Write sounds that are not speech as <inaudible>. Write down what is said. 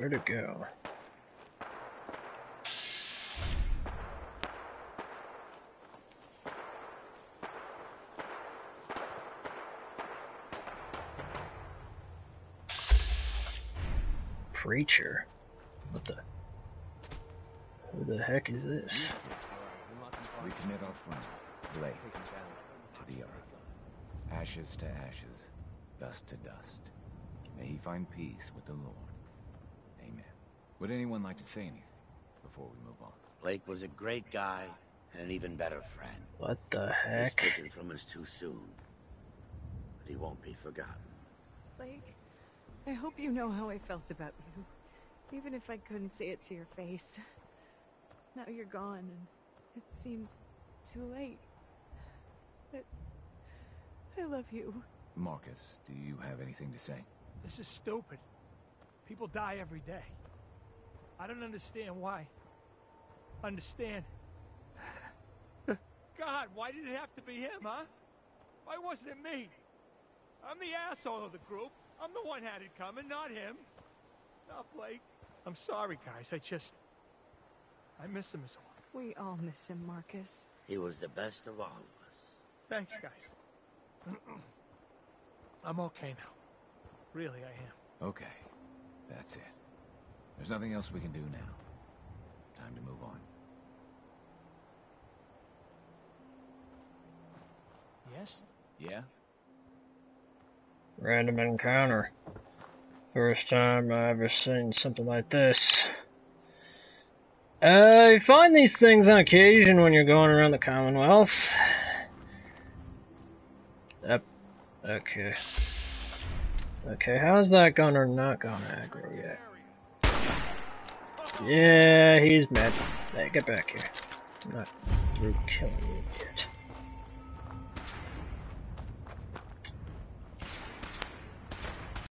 Where to go? Preacher? What the? Who the heck is this? We commit our friend, Blake, to the earth. Ashes to ashes, dust to dust. May he find peace with the Lord. Amen. Would anyone like to say anything before we move on? Blake was a great guy and an even better friend. What the He was heck? taken from us too soon. But he won't be forgotten. Blake, I hope you know how I felt about you. Even if I couldn't say it to your face. Now you're gone, and it seems too late. But I love you. Marcus, do you have anything to say? This is stupid. People die every day. I don't understand why. Understand? <sighs> God, why did it have to be him, huh? Why wasn't it me? I'm the asshole of the group. I'm the one had it coming, not him. Not Blake. I'm sorry, guys. I just... I miss him as well. We all miss him, Marcus. He was the best of all of us. Thanks, guys. <clears throat> I'm okay now. Really, I am. Okay, that's it. There's nothing else we can do now. Time to move on. Yes? Yeah? Random encounter. First time I've ever seen something like this. Uh, you find these things on occasion when you're going around the Commonwealth. Yep. Okay. Okay, how's that gun or not gone aggro yet? Yeah, he's mad. Hey, get back here. I'm not through killing you yet.